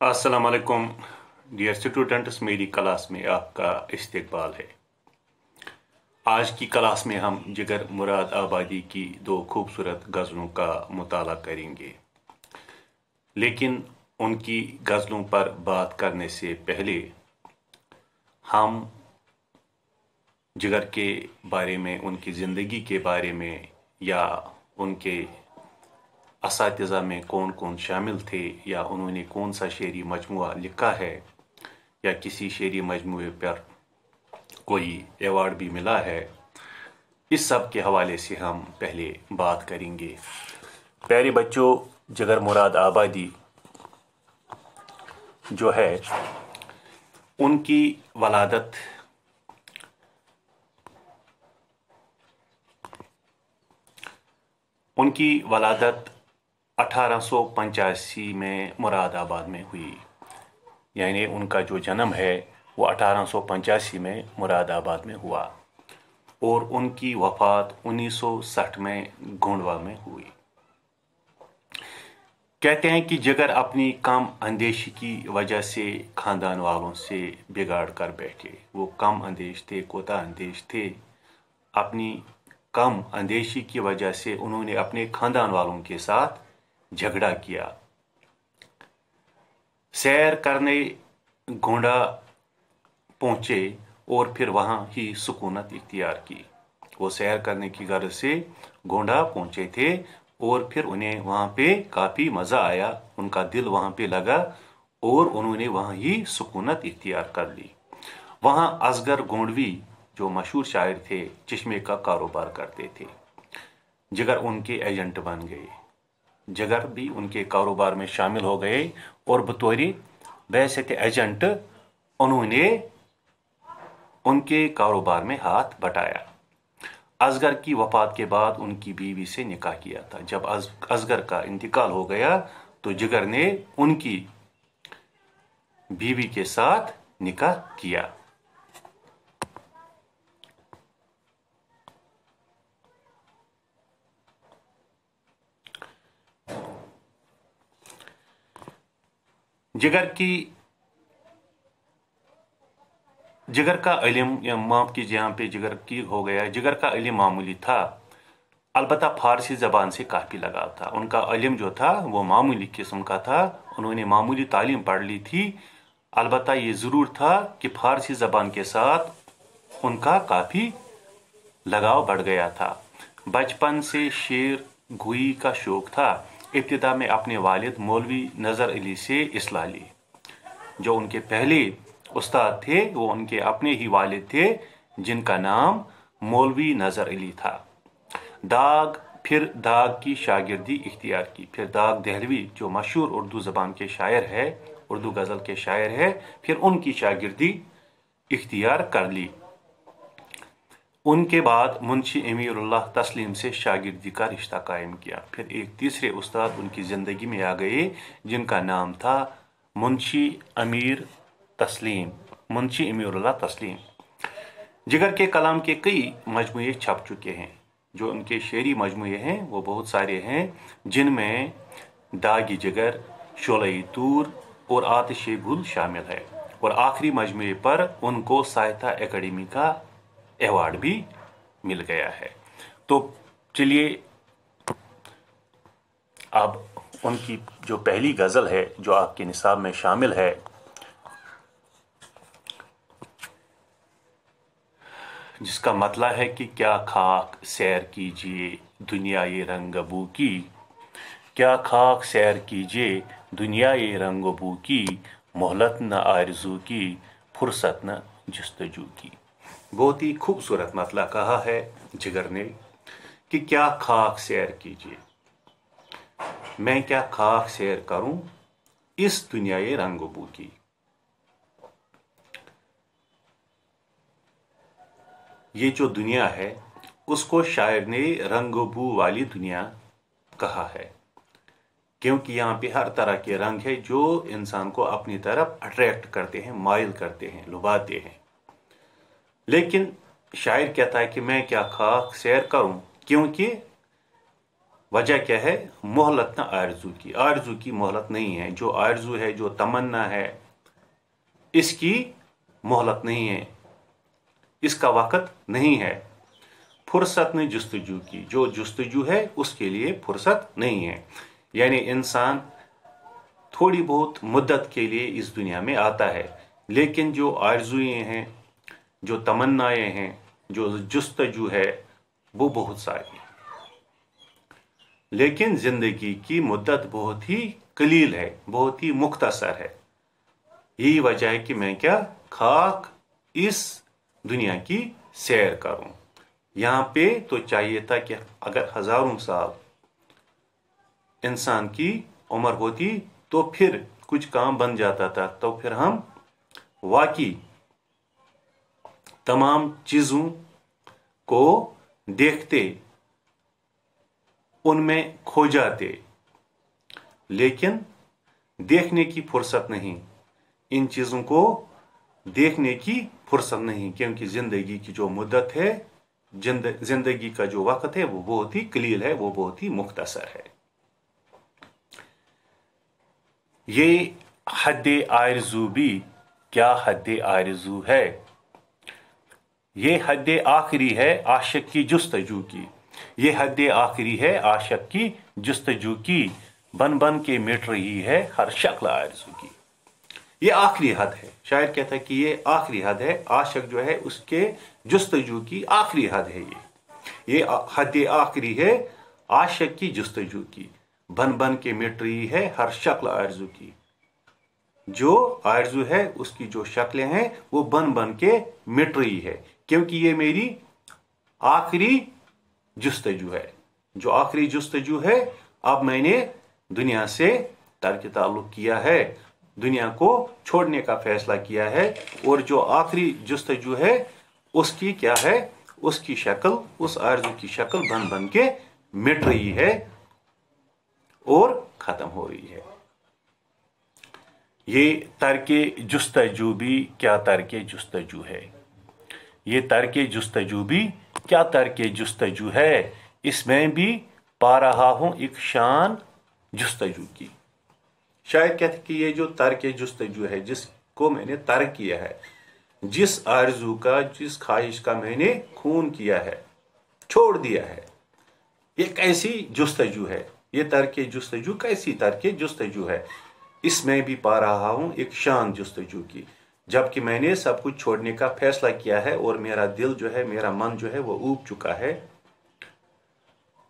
अस्सलाम वालेकुम dear students मेरी क्लास में आपका इस्तकबाल है। आज की क्लास में हम जिगर मुराद आबादी की दो खूबसूरत गज़लों का मुताला करेंगे। लेकिन उनकी गज़लों पर बात करने से पहले हम जिगर के बारे में, उनकी ज़िंदगी के बारे में या उनके इस में कौन कौन शामिल थे या उन्होंने कौन सा शेरी मजमू लिखा है या किसी शेरी मजमू पर कोई एवार्ड भी मिला है? इस सब के हवाले से हम पहले बात करेंगे। प्यारे बच्चों, जगर मुराद आबादी जो है, उनकी वलादत उनकी वलादत अठारह सौ पचासी में मुरादाबाद में हुई। यानी उनका जो जन्म है, वो अठारह सौ पचासी में मुरादाबाद में हुआ और उनकी वफ़ात 1960 में गोंडवा में हुई। कहते हैं कि जगर अपनी कम अंदेशी की वजह से ख़ानदान वालों से बिगाड़ कर बैठे। वो कम अंदेश थे, कोता अंदेश थे। अपनी कम अंदेशी की वजह से उन्होंने अपने ख़ानदान वालों के साथ झगड़ा किया। सैर करने गोंडा पहुँचे और फिर वहाँ ही सुकूनत इख्तियार की। वो सैर करने की गर्ज से गोंडा पहुँचे थे और फिर उन्हें वहाँ पे काफ़ी मज़ा आया। उनका दिल वहाँ पे लगा और उन्होंने वहाँ ही सुकूनत इख्तियार कर ली। वहाँ असगर गोंडवी जो मशहूर शायर थे, चश्मे का कारोबार करते थे। जिगर उनके एजेंट बन गए। जगर भी उनके कारोबार में शामिल हो गए और बतौरी बैसत एजेंट उन्होंने उनके कारोबार में हाथ बटाया। असगर की वफात के बाद उनकी बीवी से निकाह किया था। जब असगर का इंतकाल हो गया तो जिगर ने उनकी बीवी के साथ निकाह किया। जिगर की, जिगर का इलम माफ़ कीजिए, यहाँ पे जिगर की हो गया। जिगर का इलम मामूली था। अलबत् फ़ारसी ज़बान से काफ़ी लगा था। उनका इलम जो था, वो मामूली किस्म का था। उन्होंने मामूली तालीम पढ़ ली थी। अलबत् ये ज़रूर था कि फ़ारसी ज़बान के साथ उनका काफ़ी लगाव बढ़ गया था। बचपन से शेर, गोई का शौक था। इब्तदा में अपने वालिद मौलवी नज़र अली से इसलाह ली। जो उनके पहले उस्ताद थे, वो उनके अपने ही वालिद थे, जिनका नाम मौलवी नज़र अली था। दाग, फिर दाग की शागिर्दी इख्तियार की। फिर दाग दहलवी, जो मशहूर उर्दू ज़बान के शायर है, उर्दू गज़ल के शायर है, फिर उनकी शागिर्दी इख्तियार कर ली। उनके बाद मुंशी अमीरुल्लाह तस्लीम से शागिर्दी का रिश्ता कायम किया। फिर एक तीसरे उस्ताद उनकी ज़िंदगी में आ गए, जिनका नाम था मुंशी अमीर तस्लीम, मुंशी अमीरुल्लाह तस्लीम। जिगर के कलाम के कई मजमू छप चुके हैं। जो उनके शेरी मजमू हैं, वो बहुत सारे हैं, जिनमें दागी जिगर, शोलई तूर और आतिश गुल शामिल है। और आखिरी मजमू पर उनको साहित्य एकेडमी का अवार्ड भी मिल गया है। तो चलिए, अब उनकी जो पहली गज़ल है, जो आपके निसाब में शामिल है, जिसका मतलब है कि क्या खाक सैर कीजिए दुनिया ये रंगबू की, क्या खाक सैर कीजिए दुनिया ये रंगबू की, मोहलत न आरज़ू की, फुर्सत न जस्तजू की। बहुत ही खूबसूरत मतला कहा है जिगर ने कि क्या खाक सैर कीजिए। मैं क्या खाक सैर करूँ इस दुनिया रंगबू की? ये जो दुनिया है, उसको शायर ने रंगबू वाली दुनिया कहा है। क्योंकि यहाँ पे हर तरह के रंग है जो इंसान को अपनी तरफ़ अट्रैक्ट करते हैं माइल करते हैं, लुभाते हैं। लेकिन शायर कहता है कि मैं क्या खाक सैर करूँ? क्योंकि वजह क्या है? मोहलत ना आरज़ू की। आरज़ू की मोहलत नहीं है। जो आरज़ू है, जो तमन्ना है, इसकी मोहलत नहीं है। इसका वक़्त नहीं है। फुर्सत ने जस्तजू की। जो जस्तजू है, उसके लिए फुर्सत नहीं है। यानी इंसान थोड़ी बहुत मुद्दत के लिए इस दुनिया में आता है। लेकिन जो आरजुएँ हैं जो तमन्नाएँ हैं, जो जस्तजू है, वो बहुत सारी लेकिन ज़िंदगी की मुद्दत बहुत ही कलील है, बहुत ही मुख्तसर है। यही वजह है कि मैं क्या खाक इस दुनिया की सैर करूँ। यहाँ पे तो चाहिए था कि अगर हज़ारों साल इंसान की उम्र होती तो फिर कुछ काम बन जाता था तो फिर हम वाकई तमाम चीज़ों को देखते, उनमें खो जाते। लेकिन देखने की फुर्सत नहीं। इन चीज़ों को देखने की फुर्सत नहीं, क्योंकि ज़िंदगी की जो मुद्दत है ज़िंदगी का जो वक्त है, वो बहुत ही कलील है, वो बहुत ही मुख्तसर है। ये हद आरज़ू भी क्या हद आरज़ू है? ये हद आखिरी है आशक की जस्तजू की। ये हद आखिरी है आशक की जस्तजू की। बन बन के मिट रही है हर शक्ल आरज़ू की। ये आखिरी हद है। शायर कहता है कि ये आखिरी हद है। आशक जो है उसके जस्तजू की आखिरी हद है ये। ये हद आखिरी है आशक की जस्तजू की। बन बन के मिट रही है हर शक्ल आरज़ू की। जो आरज़ू है उसकी जो शक्लें हैं वो बन बन के मिट रही है। क्योंकि ये मेरी आखिरी जस्तजू है। जो आखिरी जस्तजू है, अब मैंने दुनिया से तर्क ताल्लुक किया है, दुनिया को छोड़ने का फैसला किया है, और जो आखिरी जस्तजू है, उसकी क्या है? उसकी शक्ल, उस आरज़ू की शक्ल बन बन के मिट रही है और ख़त्म हो रही है। ये तर्क जस्तजू भी क्या तर्क जस्तजू है? ये तर्क जस्तजू भी, क्या तर्क जस्तजू है? इसमें भी पा रहा हूँ एक शान जस्तजू की। शायद कहते कि ये जो तर्क जस्तजू है, जिसको मैंने तर्क किया है, जिस आरज़ू का, जिस ख्वाहिश का मैंने खून किया है, छोड़ दिया है, ये कैसी जस्तजू है? ये तर्क जस्तजू, कैसी तर्क जस्तजू है? इसमें भी पा रहा हूँ एक शान जस्तजू की। जबकि मैंने सब कुछ छोड़ने का फैसला किया है और मेरा दिल जो है, मेरा मन जो है, वो ऊब चुका है।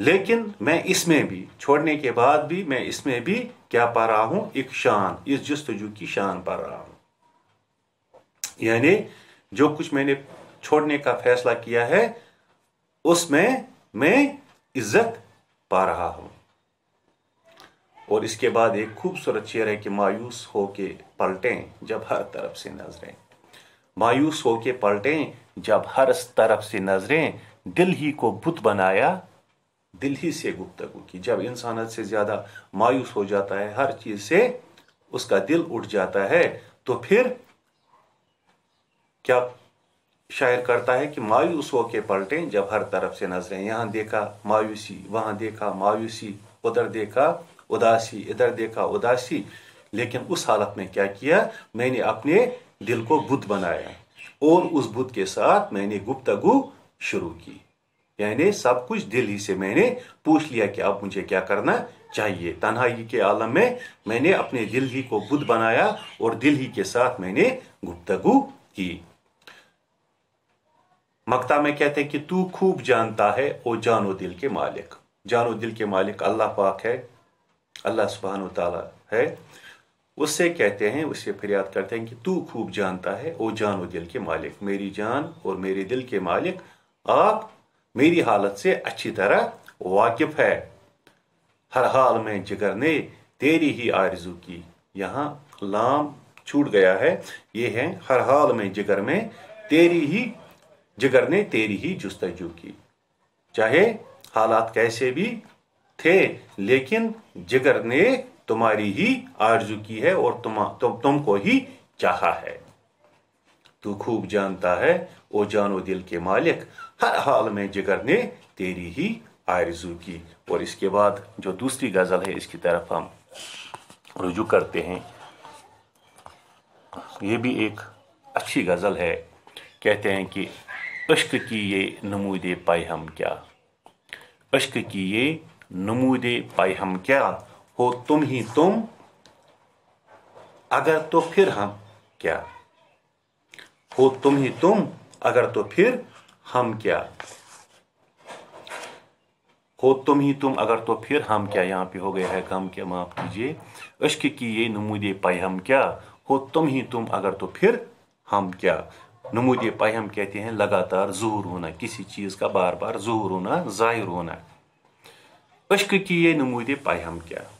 लेकिन मैं इसमें भी, छोड़ने के बाद भी मैं इसमें भी क्या पा रहा हूँ? एक शान, इस जस्तजू की शान पा रहा हूँ। यानी जो कुछ मैंने छोड़ने का फैसला किया है, उसमें मैं इज़्ज़त पा रहा हूँ। और इसके बाद एक खूबसूरत शेर है कि मायूस होके पलटें जब हर तरफ़ से नज़रें। मायूस होके पलटें जब हर तरफ़ से नज़रें। दिल ही को बुत बनाया, दिल ही से गुफ्तगु की। जब इंसान से ज़्यादा मायूस हो जाता है हर चीज़ से, उसका दिल उठ जाता है तो फिर क्या शायर करता है कि मायूस होके पलटे जब हर तरफ़ से नज़रें। यहाँ देखा मायूसी, वहाँ देखा मायूसी, उधर देखा उदासी, इधर देखा उदासी, लेकिन उस हालत में क्या किया? मैंने अपने दिल को बुद्ध बनाया और उस बुद्ध के साथ मैंने गुप्तगु शुरू की। यानी सब कुछ दिल ही से मैंने पूछ लिया कि अब मुझे क्या करना चाहिए। तन्हाई के आलम में मैंने अपने दिल ही को बुद्ध बनाया और दिल ही के साथ मैंने गुप्तगु की। मक्ता में कहते हैं कि तू खूब जानता है ओ जानो दिल के मालिक। जानो दिल के मालिक अल्लाह पाक है। अल्लाह सुबहान ताला है उससे कहते हैं उससे फरियाद करते हैं कि तू खूब जानता है, ओ जानो दिल के मालिक। मेरी जान और मेरे दिल के मालिक, आप मेरी हालत से अच्छी तरह वाकिफ है। हर हाल में जिगर ने तेरी ही आरज़ू की। यहाँ लाम छूट गया है। ये है, हर हाल में जिगर में तेरी ही, जिगर ने तेरी ही जुस्तजू की। चाहे हालात कैसे भी थे, लेकिन जिगर ने तुम्हारी ही आरज़ू की है और तुम तुम, तुमको ही चाहा है। तू खूब जानता है, ओ जानो दिल के मालिक, हर हाल में जिगर ने तेरी ही आरज़ू की। और इसके बाद जो दूसरी गज़ल है, इसकी तरफ़ हम रुजू करते हैं। ये भी एक अच्छी गज़ल है। कहते हैं कि, इश्क की ये नमूदे पाए हम क्या? इश्क की ये नमूद पाई हम क्या? हो तुम ही तुम। अगर तो फिर हम क्या? हो तुम ही तुम, अगर तो फिर हम क्या? हो तुम ही तुम, अगर तो फिर हम क्या? यहाँ पे हो गया है गम क्या माफ़ कीजिए। अश्क की ये नमूदे पाई हम क्या? हो तुम ही तुम, अगर तो फिर हम क्या? नमूद हम, कहते हैं, लगातार जहूर होना। किसी चीज़ का बार बार जहूर होना, ज़ाहिर होना। अश्क की ये नमूद हम क्या?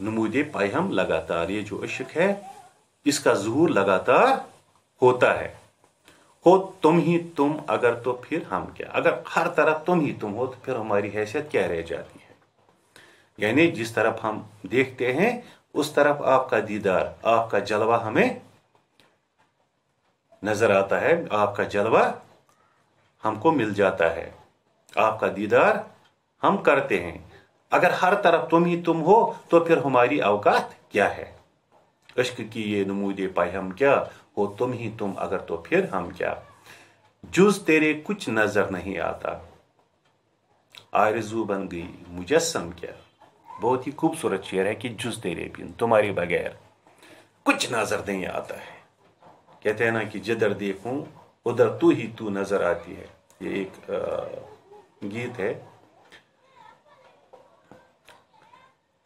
नमूद हम लगातार, ये जो अश्क है, इसका जहूर लगातार होता है। हो तुम ही तुम, अगर तो फिर हम क्या? अगर हर तरफ़ तुम ही तुम हो तो फिर हमारी हैसियत क्या रह जाती है? यानी जिस तरफ़ हम देखते हैं, उस तरफ़ आपका दीदार, आपका जलवा हमें नज़र आता है, आपका जलवा हमको मिल जाता है। आपका दीदार हम करते हैं। अगर हर तरफ़ तुम ही तुम हो तो फिर हमारी अवकात क्या है? इश्क की ये नमूदे पाए हम क्या? हो तुम ही तुम, अगर तो फिर हम क्या? जुज तेरे कुछ नज़र नहीं आता। आरज़ू बन गई मुजस्म क्या? बहुत ही खूबसूरत शेर है कि जुज तेरे बिन, तुम्हारे बगैर कुछ नज़र नहीं आता है। कहते हैं ना कि जिधर देखूँ, उधर तू ही तू नज़र आती है। ये एक गीत है।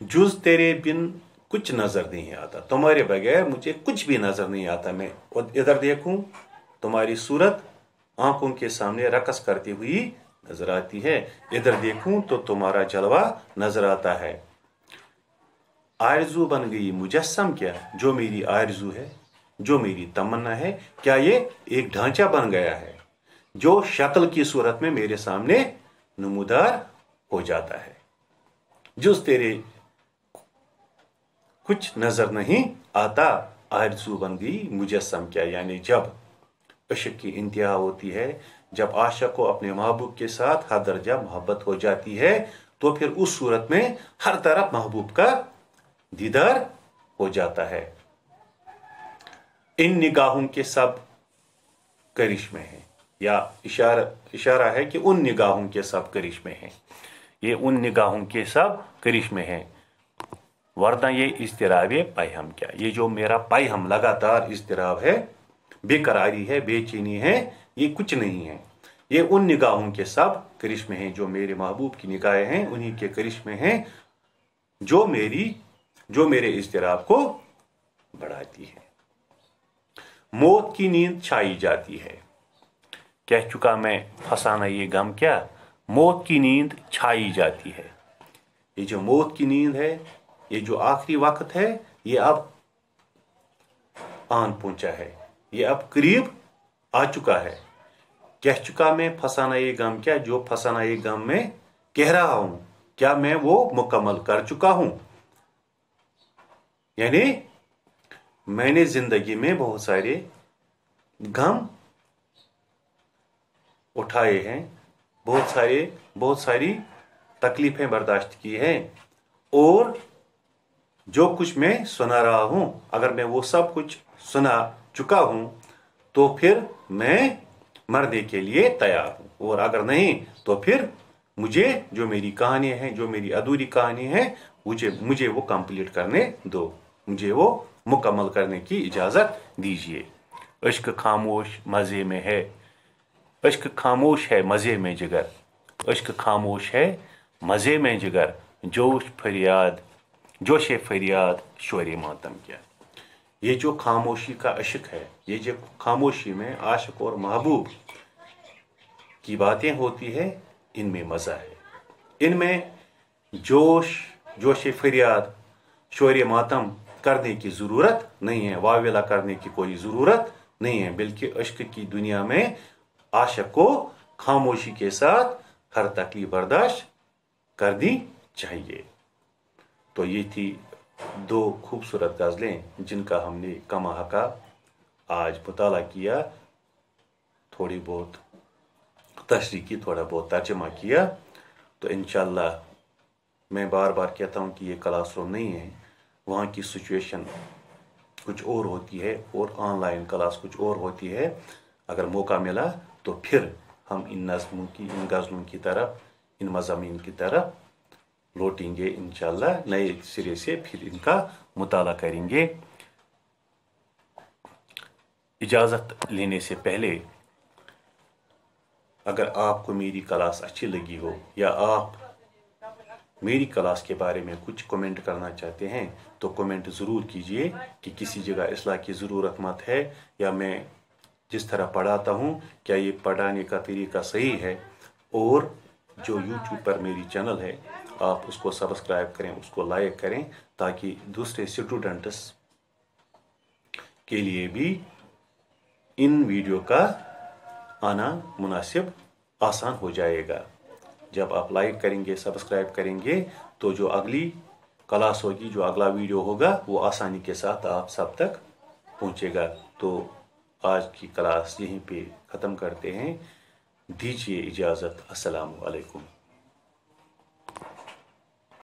जुज तेरे बिन कुछ नज़र नहीं आता। तुम्हारे बगैर मुझे कुछ भी नज़र नहीं आता। मैं इधर देखूँ, तुम्हारी सूरत आँखों के सामने रकस करती हुई नज़र आती है। इधर देखूँ तो तुम्हारा जलवा नज़र आता है। आरज़ू बन गई मुजस्म क्या? जो मेरी आरज़ू है, जो मेरी तमन्ना है, क्या ये एक ढांचा बन गया है? जो शक्ल की सूरत में मेरे सामने नमूदार हो जाता है। जो तेरे कुछ नज़र नहीं आता। आरज़ू बन गई मुजस्म क्या, यानी जब अशक की इंतहा होती है, जब आशक को अपने महबूब के साथ हर दर्जा मोहब्बत हो जाती है तो फिर उस सूरत में हर तरफ़ महबूब का दीदार हो जाता है। इन निगाहों के सब करिश्मे हैं, या इशारा इशारा है कि उन निगाहों के सब करिश्मे हैं। ये उन निगाहों के सब करिश्मे हैं। वरना ये इसतराब हम क्या? ये जो मेरा हम लगातार इसतराब है, बेकरारी है, बेचैनी है, ये कुछ नहीं है। ये उन निगाहों के सब करिश्मे हैं जो मेरे महबूब की निगाहें हैं, उन्हीं के करिश्मे हैं जो मेरी, जो मेरे इसतराब को बढ़ाती है। मौत की नींद छाई जाती है। कह चुका मैं, फसाना ये गम क्या? मौत की नींद छाई जाती है। ये जो मौत की नींद है ये जो आखिरी वक्त है, ये अब आन पहुँचा है। ये अब करीब आ चुका है। कह चुका मैं, फसाना ये गम क्या? जो फसाना ये गम में कह रहा हूँ, क्या मैं वो मुकम्मल कर चुका हूँ? यानी मैंने ज़िंदगी में बहुत सारे गम उठाए हैं, बहुत सारे, बहुत सारी तकलीफें बर्दाश्त की हैं और जो कुछ मैं सुना रहा हूँ, अगर मैं वो सब कुछ सुना चुका हूँ तो फिर मैं मरने के लिए तैयार हूँ। और अगर नहीं तो फिर मुझे जो मेरी कहानी है, जो मेरी अधूरी कहानी है, मुझे मुझे वो कंप्लीट करने दो। मुझे वो मुकम्मल करने की इजाज़त दीजिए। इश्क खामोश मज़े में है। इश्क खामोश है मज़े में जिगर। इश्क खामोश है मज़े में जिगर। जोश, फरियाद जोश फरियाद, शोर मातम क्या। ये जो खामोशी का इश्क है, ये जो खामोशी में आशक और महबूब की बातें होती है, इनमें मज़ा है। इनमें जोश जोश फरियाद, शोर मातम करने की ज़रूरत नहीं है, वावेला करने की कोई ज़रूरत नहीं है, बल्कि अश्क की दुनिया में आशक को खामोशी के साथ हर तकलीफ़ बर्दाश्त करनी चाहिए। तो ये थी दो खूबसूरत गज़लें जिनका हमने कमा हका आज मुताला किया, थोड़ी बहुत तशरी की, थोड़ा बहुत तर्जमा किया। तो इन मैं बार बार कहता हूँ कि ये क्लासरूम नहीं है, वहाँ की सिचुएशन कुछ और होती है और ऑनलाइन क्लास कुछ और होती है। अगर मौका मिला तो फिर हम इन नज़मों की, इन गज़लों की तरफ़, इन मजामी की तरफ़ लौटेंगे इन नए सिरे से फिर इनका मुताला करेंगे। इजाज़त लेने से पहले, अगर आपको मेरी क्लास अच्छी लगी हो या आप मेरी क्लास के बारे में कुछ कमेंट करना चाहते हैं तो कमेंट ज़रूर कीजिए कि किसी जगह असलाह की ज़रूरत मत है या मैं जिस तरह पढ़ाता हूँ, क्या ये पढ़ाने का तरीका सही है? और जो यूट्यूब पर मेरी चैनल है आप उसको सब्सक्राइब करें, उसको लाइक करें, ताकि दूसरे स्टूडेंट्स के लिए भी इन वीडियो का आना मुनासिब आसान हो जाएगा। जब आप लाइक करेंगे सब्सक्राइब करेंगे तो जो अगली क्लास होगी, जो अगला वीडियो होगा, वो आसानी के साथ आप सब तक पहुंचेगा। तो आज की क्लास यहीं पे ख़त्म करते हैं। दीजिए इजाज़त। अस्सलाम वालेकुम